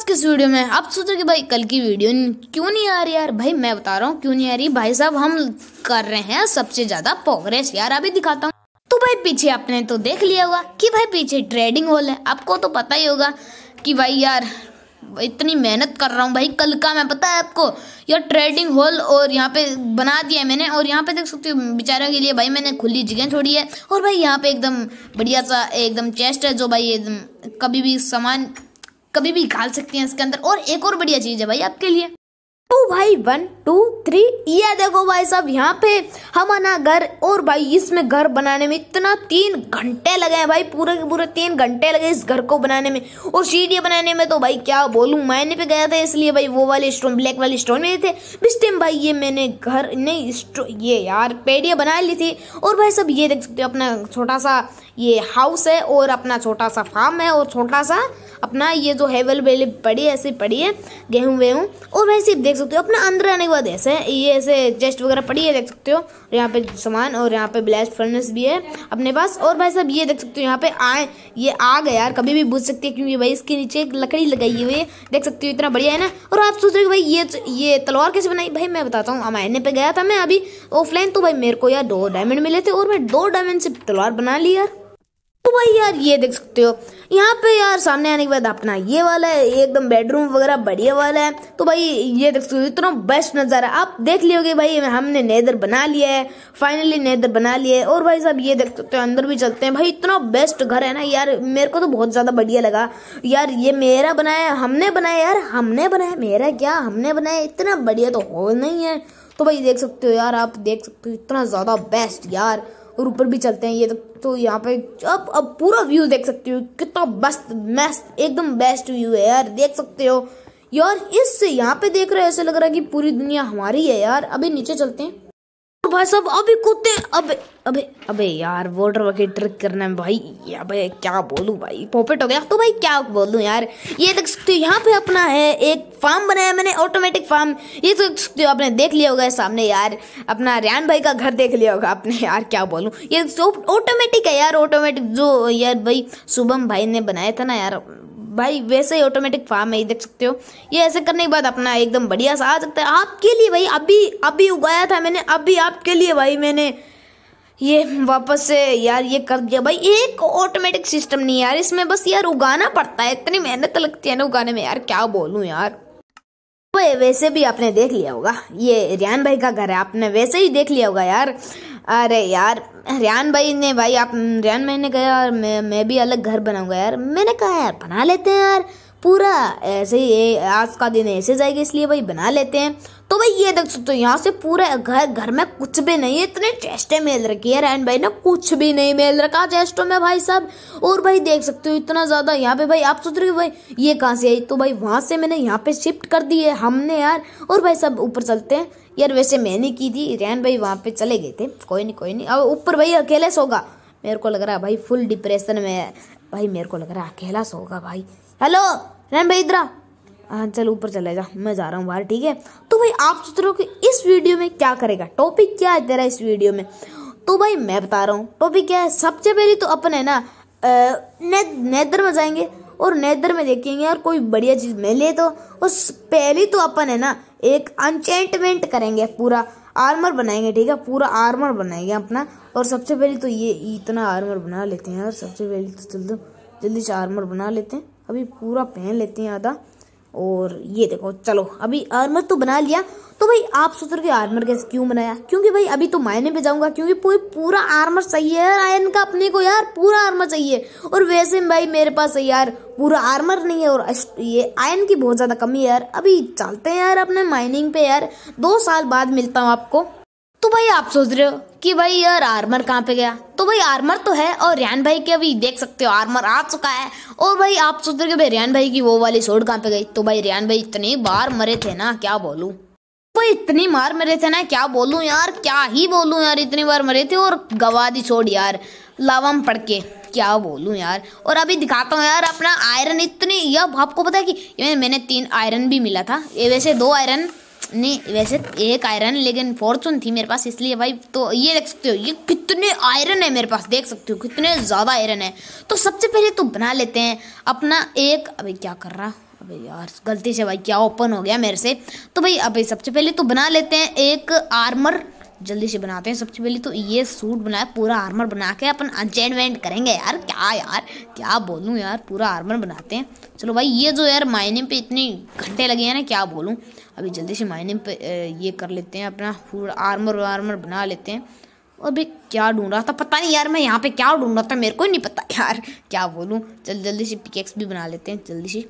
आज के इस वीडियो में? आप सोचो कि भाई, कल की वीडियो क्यों नहीं आ रही यार? भाई, मैं बता रहा हूँ, क्यों नहीं आ रही? भाई साहब, हम कर रहे हैं सबसे ज़्यादा प्रोग्रेस यार, अभी दिखाता हूँ। तो भाई, पीछे आपने तो देख लिया होगा कि भाई, पीछे ट्रेडिंग हॉल है। आपको तो पता ही होगा कि भाई यार, इतनी मेहनत कर रहा हूँ भाई, कल का मैं पता है आपको? यार ट्रेडिंग हॉल और यहाँ पे बना दिया मैंने, और यहाँ पे देख सकते हो, बेचारों के लिए भाई, मैंने खुली जगह छोड़ी है। और भाई, यहाँ पे एकदम बढ़िया सा, एकदम चेस्ट है जो भाई, एकदम कभी भी सामान कभी भी घाल सकते हैं इसके अंदर। और एक और बढ़िया चीज़ है भाई आपके लिए। टू भाई वन टू थ्री ये देखो भाई साहब, यहाँ पे हमारा घर और भाई इसमें घर बनाने में इतना तीन घंटे लगे हैं भाई, पूरे के पूरे तीन घंटे लगे इस घर को बनाने में। और सीढ़ियाँ बनाने में तो भाई क्या बोलूँ मैंने पे गया था इसलिए भाई वो वाले स्टोन ब्लैक वाले स्टोन में थे। इस टाइम भाई ये मैंने घर, नहीं ये यार, पेड़ियाँ बना ली थी। और भाई सब ये देख सकते हो, अपना छोटा सा ये हाउस है और अपना छोटा सा फार्म है और छोटा सा अपना ये जो हेवल वेल पड़ी है, ऐसे पड़ी है, गेहूँ, वेहूँ। और वैसे देख सकते हो, अपना अंदर आने के बाद ऐसे, ये ऐसे चेस्ट वगैरह पड़ी है, देख सकते हो। यहाँ पे सामान और यहाँ पे ब्लास्ट फर्नेस भी है अपने पास। और भाई साहब, ये देख सकते हो, यहाँ पे आए, ये आ गया यार, कभी भी बुझ सकती है, क्योंकि भाई इसके नीचे एक लकड़ी लगाई हुई है। देख सकते हो, इतना बढ़िया है ना। और आप सोच रहे हो भाई ये ये तलवार कैसे बनाई? भाई मैं बताता हूँ मैंने पे गया था मैं अभी ऑफलाइन तो भाई मेरे को यार दो डायमंड मिले थे और मैं दो डायमंड से तलवार बना ली यार। तो भाई यार, ये देख सकते हो। यहाँ पे यार सामने आने के बाद अपना ये वाला है एकदम बेडरूम वगैरह बढ़िया वाला है। तो भाई ये देख सकते हो, इतना बेस्ट नज़ारा। आप देख लियोगे भाई, हमने नेदर बना लिया है फाइनली नेदर बना लिया है। और भाई साहब, ये देख सकते हो, अंदर भी चलते हैं। भाई, इतना बेस्ट घर है ना यार, मेरे को तो बहुत ज़्यादा बढ़िया लगा। यार, ये मेरा बनाया हमने बनाया यार, हमने बनाया मेरा क्या, हमने बनाया इतना बढ़िया तो हो नहीं है। तो भाई देख सकते हो यार, आप देख सकते हो, इतना ज़्यादा बेस्ट यार। और ऊपर भी चलते हैं ये तो, तो यहाँ पे अब अब पूरा व्यू देख सकते हो। कितना बेस्ट मस्त एकदम बेस्ट व्यू है यार देख सकते हो। यार इससे यहाँ पे देख रहे हो ऐसे लग रहा है कि पूरी दुनिया हमारी है यार। अभी नीचे चलते हैं। भाई साहब अभी कुत्ते, अबे अबे अबे यार वोटर वकी ट्रिक करना है भाई। अबे, क्या बोलूँ भाई पोपेट हो गया। तो भाई क्या बोलूँ यार, ये देख सकते हो, यहाँ पे अपना है, एक फार्म बनाया मैंने ऑटोमेटिक फार्म ये तो देख सकते हो, आपने देख लिया होगा सामने यार, अपना रियान भाई का घर देख लिया होगा आपने, यार, क्या बोलूँ। ये ऑटोमेटिक है यार ऑटोमेटिक जो यार भाई, शुभम भाई ने बनाया था ना यार भाई, वैसे ही ऑटोमेटिक फार्म है ये देख सकते हो। ये ऐसे करने के बाद अपना एकदम बढ़िया सा आ सकता है। आपके लिए भाई, अभी अभी उगाया था मैंने, अभी आपके लिए भाई मैंने। ये वापस से यार, ये कर दिया। भाई, एक ऑटोमेटिक सिस्टम नहीं यार, इसमें बस यार उगाना पड़ता है। इतनी मेहनत लगती है ना उगाने में यार, क्या बोलूँ यार। भाई वैसे भी आपने देख लिया होगा। ये रियान भाई का घर है। आपने वैसे ही देख लिया होगा यार। अरे यार, रियान भाई ने भाई, आप रियान भाई ने कहा, यार, मैं मैं भी अलग घर बनाऊँगा यार। मैंने कहा, यार, बना लेते हैं यार। पूरा ऐसे ही आज का दिन ऐसे जाएगा, इसलिए भाई बना लेते हैं। तो भाई ये देख सकते हो, यहाँ से पूरे घर घर में कुछ भी नहीं है, इतने चेस्टे मेल रखी है रैन भाई ने, कुछ भी नहीं मेल रखा चेस्टों में भाई साहब। और भाई देख सकते हो, इतना ज़्यादा यहाँ पे भाई आप सोच रहे हो भाई ये कहाँ से आई? तो भाई वहाँ से मैंने यहाँ पे शिफ्ट कर दी है हमने यार। और भाई सब ऊपर चलते हैं। यार वैसे मैंने की थी रैन भाई वहाँ पे चले गए थे। कोई नहीं कोई नहीं। अब ऊपर भाई अकेले सोगा। मेरे को लग रहा है भाई फुल डिप्रेशन में भाई मेरे को लग रहा है अकेला सोगा भाई। हेलो रैन भाई इधर हाँ चल ऊपर चले जा मैं जा रहा हूँ बाहर ठीक है? तो भाई आप सोच रहे हो कि इस वीडियो में क्या करेगा? टॉपिक क्या है तेरा इस वीडियो में? तो भाई मैं बता रहा हूँ टॉपिक क्या है? सबसे पहले तो अपन है ना ने, नेदर में जाएँगे और नेदर में देखेंगे और कोई बढ़िया चीज़ मिले तो। उस पहली तो अपन है ना एक अनचेंटमेंट करेंगे पूरा आर्मर बनाएँगे ठीक है? पूरा आर्मर बनाएँगे अपना। और सबसे पहले तो ये इतना आर्मर बना लेते हैं यार सबसे पहले तो जल्दी जल्दी से आर्मर बना लेते हैं। अभी पूरा पहन लेते हैं आधा। और ये देखो, चलो, अभी आर्मर तो बना लिया तो भाई आप सोच रहे आर्मर कैसे क्यों बनाया? क्योंकि भाई अभी तो मायने पे जाऊँगा, क्योंकि पूरी, पूरा आर्मर चाहिए यार आयन का अपने को यार, पूरा आर्मर चाहिए। और वैसे भाई मेरे पास यार, पूरा आर्मर नहीं है और ये आयन की बहुत ज़्यादा कमी है यार। अभी चलते हैं यार अपने माइनिंग पे यार, दो साल बाद मिलता हूँ आपको। तो भाई आप सोच रहे हो कि भाई यार आर्मर कहाँ पे गया? तो भाई आर्मर तो है और रियान भाई के अभी देख सकते हो, आर्मर आ चुका है। और भाई आप सोच रहे हो भाई रियान भाई की वो वाली सोड कहाँ पे गई? तो भाई रियान भाई इतनी बार मरे थे ना, क्या बोलूँ? भाई इतनी मार मरे थे ना, क्या बोलूँ यार, क्या ही बोलूँ यार, इतनी बार मरे थे और गवा दी छोड़ यार लावम पड़ के क्या बोलूँ यार। और अभी दिखाता हूँ यार अपना आयरन इतनी यह आपको पता है कि मैंने तीन आयरन भी मिला था, ये वैसे दो आयरन नहीं वैसे एक आयरन लेकिन फॉर्चून थी मेरे पास, इसलिए भाई तो ये देख सकते हो, ये कितने आयरन है मेरे पास, देख सकते हो, कितने ज़्यादा आयरन है। तो सबसे पहले तो बना लेते हैं अपना एक अभी क्या कर रहा? अबे यार, गलती से भाई क्या ओपन हो गया मेरे से। तो भाई अभी सबसे पहले तो बना लेते हैं एक आर्मर जल्दी से बनाते हैं सबसे पहले तो ये सूट बनाया, पूरा आर्मर बना के अपन अनचेंटमेंट करेंगे यार। क्या यार, क्या बोलूँ यार, पूरा आर्मर बनाते हैं। चलो भाई, ये जो यार माइनिंग पे इतने घंटे लगे हैं ना, क्या बोलूँ। अभी जल्दी से माइनिंग पे ये कर लेते हैं, अपना पूरा आर्मर वार्मर बना लेते हैं। अभी क्या ढूंढ रहा था? पता नहीं यार, मैं यहाँ पे क्या ढूंढ रहा था, मेरे को नहीं पता यार। क्या बोलूँ, चल जल्दी से पिकेक्स भी बना लेते हैं, जल्दी से।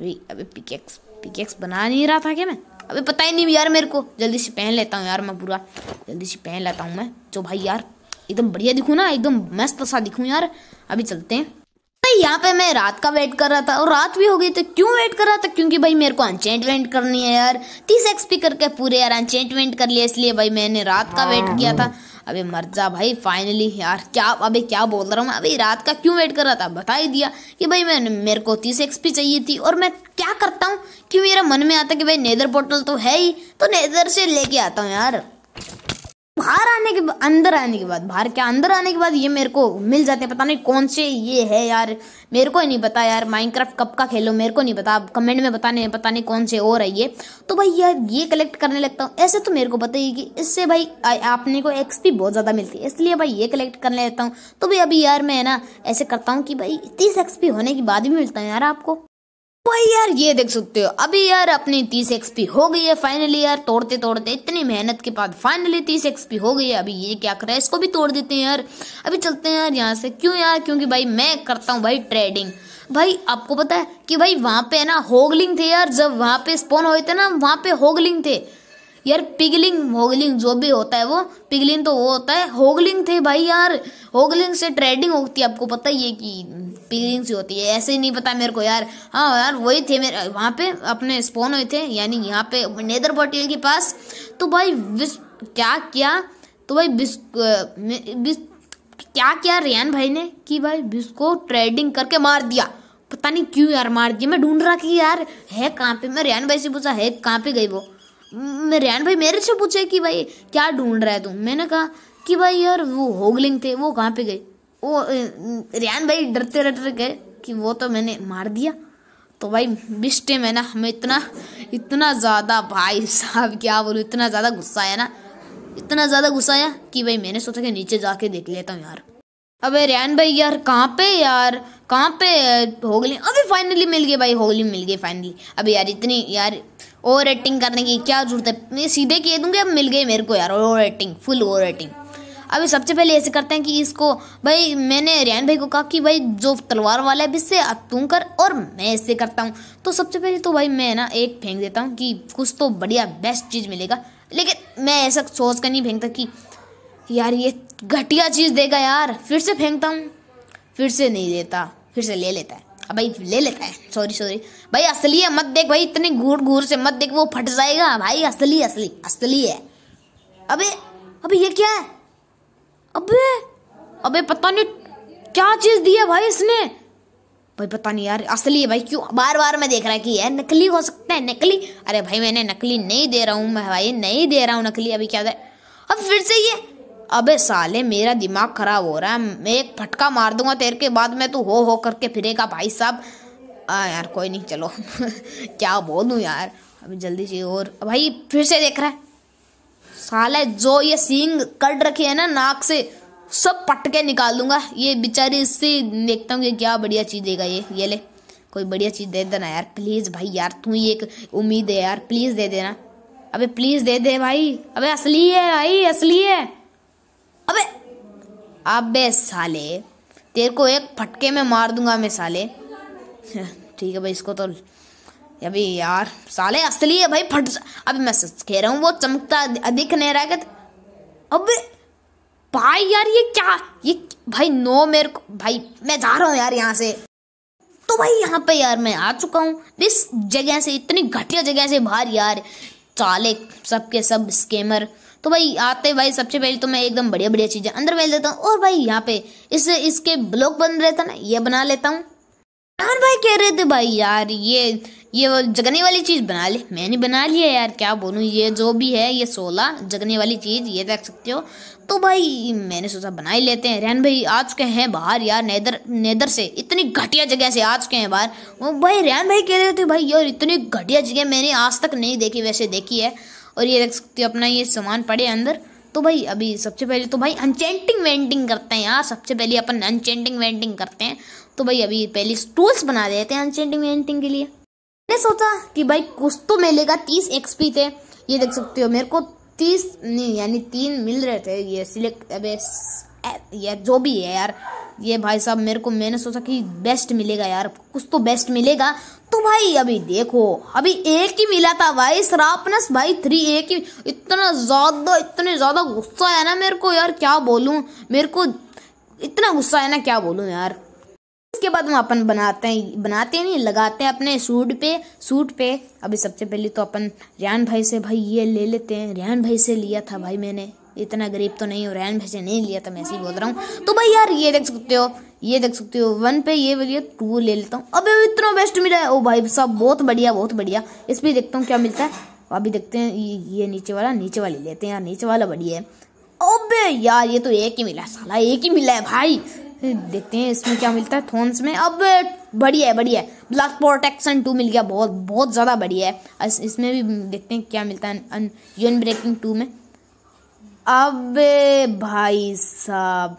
अभी अभी पिकेक्स पिकेक्स बना नहीं रहा था क्या मैं? अभी पता ही नहीं यार मेरे को। जल्दी से पहन लेता हूँ यार मैं पूरा। जल्दी से पहन लेता हूँ मैं। जो भाई यार, एकदम बढ़िया दिखूँ ना, एकदम मस्त सा दिखूँ यार। अभी चलते हैं। यहाँ पे मैं रात का वेट कर रहा था और रात भी हो गई तो क्यों वेट कर रहा था? क्योंकि भाई मेरे को अनचेंटमेंट करनी है यार। तीस एक्सपी करके पूरे यार अनचेंटमेंट कर लिया इसलिए भाई मैंने रात का वेट किया था। अबे मर जा भाई फाइनली यार, क्या, अबे क्या बोल रहा हूँ अभी रात का क्यों वेट कर रहा था? बता ही दिया कि भाई मैं, मेरे को तीस एक्सपी चाहिए थी और मैं क्या करता हूँ? कि मेरा मन में आता कि भाई नेदर पोर्टल तो है ही तो नेदर से लेके आता हूँ यार। बाहर आने के अंदर आने के बाद, बाहर क्या अंदर आने के बाद ये मेरे को मिल जाते हैं, पता नहीं कौन से ये है यार, मेरे को ही नहीं पता यार माइनक्राफ्ट कब का खेलो, मेरे को नहीं पता, आप कमेंट में बताने, पता नहीं कौन से और है ये। तो भाई यार, ये कलेक्ट करने लगता हूँ, ऐसे तो मेरे को पता ही कि इससे भाई आपने को एक्सपी बहुत ज़्यादा मिलती है, इसलिए भाई ये कलेक्ट करने लगता हूँ। तो भाई अभी यार मैं ना ऐसे करता हूँ कि भाई, तीस एक्सपी होने के बाद भी मिलता है यार आपको। भाई यार, ये देख सकते हो। अभी यार अपनी तीस एक्सपी हो गई है फाइनली यार। तोड़ते तोड़ते इतनी मेहनत के बाद फाइनली तीस एक्सपी हो गई है। अभी ये क्या करे इसको भी तोड़ देते हैं यार। अभी चलते हैं यार यहाँ से। क्यों यार? क्योंकि भाई मैं करता हूँ भाई ट्रेडिंग भाई, आपको पता है कि भाई वहाँ पे है ना, होगलिंग थे यार। जब वहाँ पे स्पोन हुए थे ना, वहाँ पे होगलिंग थे। यार, पिगलिंग, होगलिंग जो भी होता है वो, पिगलिंग तो वो होता है। होगलिंग थे भाई यार। होगलिंग से ट्रेडिंग होती है। आपको पता ही है कि पिगलिंग से होती है। ऐसे ही नहीं पता मेरे को यार। हाँ यार वही थे मेरे वहाँ पे अपने स्पॉन हुए थे यानी यहाँ पे नेदर बॉटल के पास। तो भाई विस क्या किया? तो भाई बिस, बिस क्या किया रियान भाई ने कि भाई बिस्को ट्रेडिंग करके मार दिया। पता नहीं क्यों यार मार दिया। मैं ढूंढ रहा कि यार है कहाँ पे? मैं रियान भाई से पूछा है कहाँ पे गई वो? रेहान भाई मेरे से पूछे कि भाई क्या ढूंढ रहा है तुम मैंने कहा कि भाई यार वो होगलिंग थे वो कहाँ पे गए वो रेहान भाई डरते डरते गए कि वो तो मैंने मार दिया। तो भाई, बिस्टे में ना हमें इतना इतना ज़्यादा भाई साहब, क्या बोलूँ, इतना ज़्यादा गुस्सा आया ना, इतना ज़्यादा गुस्सा आया कि भाई मैंने सोचा कि नीचे जाके देख लेता हूँ यार। अबे रेहान भाई यार, कहाँ पे यार? कहाँ पे होगली? अभी फाइनली मिल गए भाई, होगली मिल गई फाइनली अभी यार, इतनी यार ओवर रेटिंग करने की क्या ज़रूरत है? मैं सीधे कह दूँगी, अब मिल गई मेरे को यार over rating full over rating अभी सबसे पहले ऐसे करते हैं कि इसको, भाई, मैंने रियान भाई को कहा कि भाई, जो तलवार वाला है इससे अब तू कर और मैं इससे करता हूँ। तो सबसे पहले तो भाई, मैं ना एक फेंक देता हूँ कि कुछ तो बढ़िया बेस्ट चीज़ मिलेगा। लेकिन मैं ऐसा सोच कर नहीं फेंकता कि, यार, ये घटिया चीज़ देगा यार, फिर से फेंकता हूँ। फिर से नहीं देता, फिर से ले लेता है। अब भाई, ले लेता है सॉरी सॉरी भाई, असली है, मत देख भाई, इतने घूर घूर से मत देख, वो फट जाएगा। भाई, असली असली असली है। अबे अबे, ये क्या है? अबे अबे पता नहीं क्या चीज़ दी है भाई इसने? भाई पता नहीं यार, असली है भाई, क्यों बार बार मैं देख रहा है कि यार नकली हो सकता है, नकली। अरे भाई मैंने नकली नहीं दे रहा हूँ, मैं भाई नहीं दे रहा हूँ नकली, अभी क्या अब फिर से ये। अबे साले, मेरा दिमाग खराब हो रहा है, मैं एक फटका मार दूँगा तेरे के बाद में तू हो हो करके फिरेगा भाई साहब। आ यार, कोई नहीं, चलो। क्या बोलूँ यार, अभी जल्दी से और, भाई फिर से देख रहा है। साले जो ये सींग कट रखे है ना नाक से, सब पट के निकाल दूँगा। ये बेचारी इससे देखता हूँ क्या बढ़िया चीज़ देगा ये। ये ले, कोई बढ़िया चीज़ दे देना यार प्लीज़ भाई यार, तू ही एक उम्मीद है यार प्लीज़ दे देना। अबे प्लीज़ दे दे भाई, अबे असली है भाई, असली है। अबे अबे साले, तेरे को एक फटके में मार दूँगा मैं साले। ठीक है भाई, इसको तो अभी यार, साले असली है भाई, फट अभी मैं सच कह रहा हूँ, वो चमकता अधिक नहीं रहा है अब भाई यार, ये क्या? ये भाई, नो मेरे को भाई, मैं जा रहा हूँ यार यहाँ से। तो भाई यहाँ पे यार मैं आ चुका हूँ। इस जगह से, इतनी घटिया जगह से बाहर यार। चाले सबके सब स्केमर तो भाई, आते भाई, सबसे पहले तो मैं एकदम बढ़िया बढ़िया चीज़ें अंदर मेल देता हूँ। और भाई यहाँ पे इस, इसके ब्लॉक बन रहे था ना, ये बना लेता हूँ। यार भाई कह रहे थे, भाई यार, ये ये वो जगने वाली चीज़ बना ले। मैंने बना लिया यार, क्या बोलूँ? ये जो भी है, ये सोलह जगने वाली चीज़, ये देख सकते हो। तो भाई मैंने सोचा बना ही लेते हैं। रैन भाई आ चुके हैं बाहर यार, नेदर नेदर से इतनी घटिया जगह से आ चुके हैं बाहर। वो भाई रैन भाई कह रहे थे, भाई यार, इतनी घटिया जगह मैंने आज तक नहीं देखी, वैसे देखी है। और ये देख सकते हो, अपना ये सामान पड़े अंदर। तो भाई अभी सबसे पहले तो भाई अनचेंटिंग वेंटिंग करते हैं यार, सबसे पहले अपन अनचेंटिंग वेंटिंग करते हैं। तो भाई अभी पहले टूल्स बना देते हैं अनचेंटिंग वेंटिंग के लिए। मैंने सोचा कि भाई कुछ तो मिलेगा, तीस एक्सपी थे। ये देख सकते हो, मेरे को तीस नहीं, यानी तीन मिल रहे थे। ये सिलेक्ट अबे, ये जो भी है यार, ये भाई साहब मेरे को, मैंने सोचा कि बेस्ट मिलेगा यार, कुछ तो बेस्ट मिलेगा। तो भाई अभी देखो, अभी एक ही मिला था भाई, श्रापनस भाई थ्री एक ही। इतना ज़्यादा, इतने ज़्यादा गुस्सा है ना मेरे को यार, क्या बोलूँ? मेरे को इतना गुस्सा है ना, क्या बोलूँ यार? इसके बाद हम अपन बनाते हैं, बनाते नहीं, लगाते हैं अपने सूट पे सूट पे। अभी सबसे पहले तो अपन रियान भाई से, भाई ये ले लेते हैं। रियान भाई से लिया था भाई मैंने। इतना गरीब तो नहीं हो, रियान भाई से नहीं लिया था, मैं ऐसे ही बोल रहा हूँ। तो भाई यार, ये देख सकते हो, ये देख सकते हो, वन पे ये वाली टू ले लेता हूँ। अभी इतना बेस्ट मिला है। ओ भाई साहब, बहुत बढ़िया बहुत बढ़िया। इस पर देखता हूँ क्या मिलता है। अभी देखते हैं, ये नीचे वाला, नीचे वाले लेते हैं। यार, नीचे वाला बढ़िया है। अबे यार, ये तो एक ही मिला है साला एक ही मिला है भाई। देखते हैं, इसमें क्या मिलता है? थोन्स में। अब, बढ़िया है बढ़िया है। ब्लड प्रोटेक्शन टू मिल गया, बहुत बहुत ज़्यादा बढ़िया है। इसमें भी देखते हैं क्या मिलता है। यून ब्रेकिंग टू में। अब, भाई साहब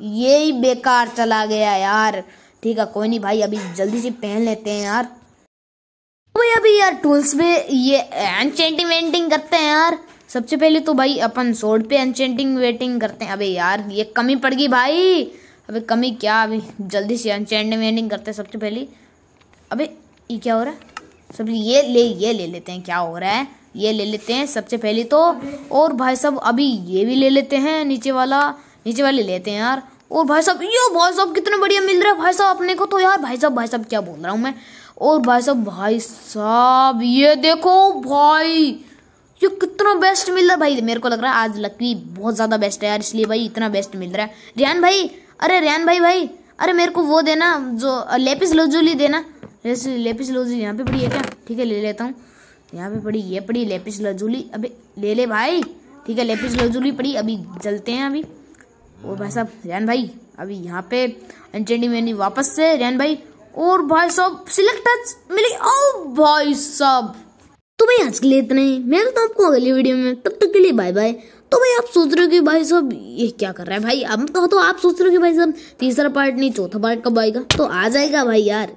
ये ही बेकार चला गया यार। ठीक है, कोई नहीं भाई, अभी जल्दी से पहन लेते हैं यार। भाई अभी यार टूल्स में ये एंचेंटिंग वेंटिंग करते हैं यार। सबसे पहले तो भाई, अपन सोड पे एंचेंटिंग वेटिंग करते हैं। अबे यार, ये कमी पड़ गई भाई। अबे कमी क्या, अभी जल्दी से अनचेंडिंग वेंडिंग करते हैं सबसे पहले। अबे, ये क्या हो रहा है? सब ये ले ये ले लेते हैं, क्या हो रहा है? ये ले लेते हैं सबसे पहले तो। और भाई साहब, अभी ये भी ले लेते हैं नीचे वाला। नीचे वाले लेते हैं यार। और भाई साहब, यो भाई साहब, कितने बढ़िया मिल रहा है भाई साहब अपने को तो यार। भाई साहब भाई साहब क्या बोल रहा हूँ मैं? और भाई साहब भाई साहब, ये देखो भाई, ये कितना बेस्ट मिल रहा है भाई। मेरे को लग रहा है आज लकी बहुत ज़्यादा बेस्ट है यार, इसलिए भाई इतना बेस्ट मिल रहा है। रियान भाई अरे रियान भाई भाई, अरे मेरे को वो देना, जो लेपिस लोजूली देना। लेपिस लोजूली यहाँ पे पड़ी है क्या? ठीक है, ले लेता हूँ। यहाँ पे पड़ी, ये पड़ी लेपिस लजूली। अबे, ले ले भाई। ठीक है, लेपिस लजूली पड़ी, अभी जलते हैं अभी। और भाई साहब रैन भाई, अभी यहाँ पे एंचेंडी मैंने वापस से रैन भाई। और भाई साहब सिलेक्ट टच मिली ओ भाई साहब। तो भाई, आज के लिए इतना ही। मैं तो आपको अगली वीडियो में। तब तक के लिए बाय बाय तो भाई आप सोच रहे हो कि भाई साहब ये क्या कर रहा है? भाई तो, तो आप सोच रहे हो कि भाई साहब तीसरा पार्ट नहीं चौथा पार्ट कब आएगा? तो आ जाएगा भाई यार।